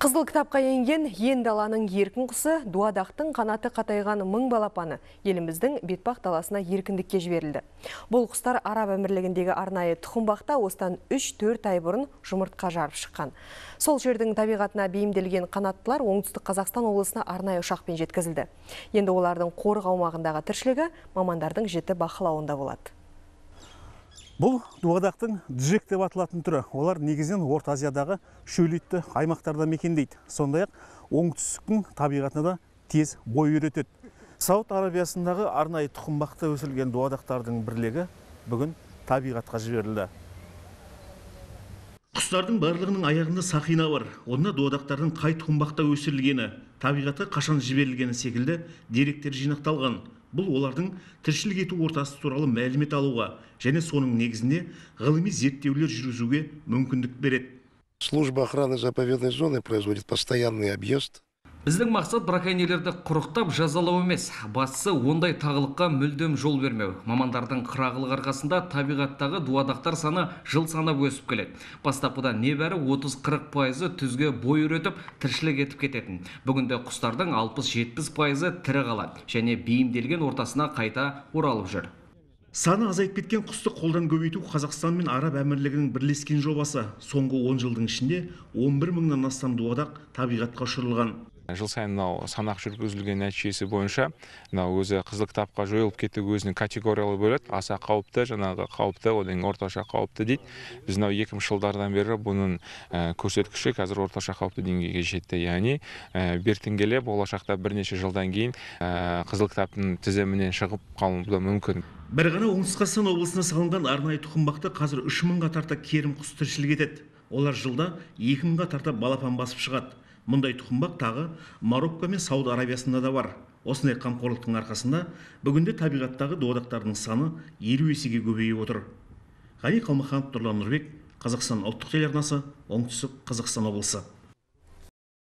Қызыл кітапқа енген ен даланың еркін құсы дуадақтың қанаты қатайған мың балапаны еліміздің бетпақ даласына еркіндікке жіберілді. Бұл құстар Араб әмірлігіндегі арнайы тұқымбақта осыдан 3-4 ай бұрын жұмыртқа жарып шыққан. Сол жердің табиғатына бейімделген қанаттылар оңтүстік Қазақстан облысына арнайы ұшақпен жеткізілді. Енді олардың қорық аумағындағы тіршілігі мамандардың жіті бақылауында болады. Бұл дуадақтың джек деп аталатын түрі. Олар негізінен Орта Азиядағы шөлейтті аймақтарда мекендейді. Сондай-ақ оңтүстіктің табиғатына да тез бой үйретеді. Сауд Арабиясындағы арнайы тұқымбақта өсірілген дуадақтардың бірлігі бүгін табиғатқа жіберілді. Құстардың барлығының аяғында сақина бар. Онда дуадақтардың қай тұқымбақта өсірілгені, табиғатқа қашан жіберілгені секілді деректер жинақталған. Бұл олардың тіршілік ету ортасы туралы мәлімет алуға және соның негізінде ғылыми зерттеулер жүргізуге мүмкіндік береді. Служба охраны заповедной зоны производит постоянный объезд Біздің мақсат браконьерлерді құрықтап жазалау емес. Бастысы ондай тағылыққа мүлдем жол бермеу. Мамандардың қырағылық арқасында табиғаттағы дуадақтар саны жыл санап өсіп келеді. Бастапқыда небәрі 30-40 пайызы түзге бой үйретіп тіршілік етіп кететін. Бүгінде құстардың 60-70 пайызы тірі қалады және бейімделген ортасына қайта оралып жүр. Саны азайып кеткен құсты қолдан көбейту Қазақстан мен Араб әмірлігінің бірлескен жобасы. Соңғы 10 жылдың ішінде 11 мыңнан астам дуадақ табиғатқа ұшырылған. Жыл сайын мынау санақ жүргізілген нәтижесі бойынша мынау өзі қызыл кітапқа жойылып кету өзінің категориялы бөледі. Аса қауіпті жаңағы қауіпті одан кейін орташа қауіпті дейді. Біз мынау екі мыңыншы жылдардан бері бұның көрсеткіші қазір орташа қауіпті деңгейге жетті. Яғни бертін келе болашақта бірнеше жылдан кейін қызыл кітаптың тізімінен шығып қалуы мүмкін. Бір ғана оңтүстік қазақстан облысына салынған арнайы тұқымбақта қазір үш мыңға тарта керім құс тіршілік етеді. Олар жылда екі мыңға тарта балапан басып шығады. Мұндай тұқымбақ тағы марокко мен сауд арабиясында да бар. Осындай қамқорлықтың арқасында бүгінде табиғаттағы дуадақтардың саны елу есеге көбейіп отыр. Ғани қалмаханов нұрлан нұрбек қазақстан ұлттық телеарнасы оңтүстік қазақстан облысы.